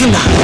定的。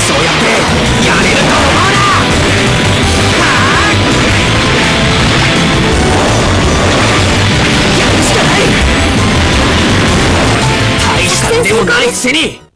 そうやってやれると思うな。やるしかない。大したでもないくせに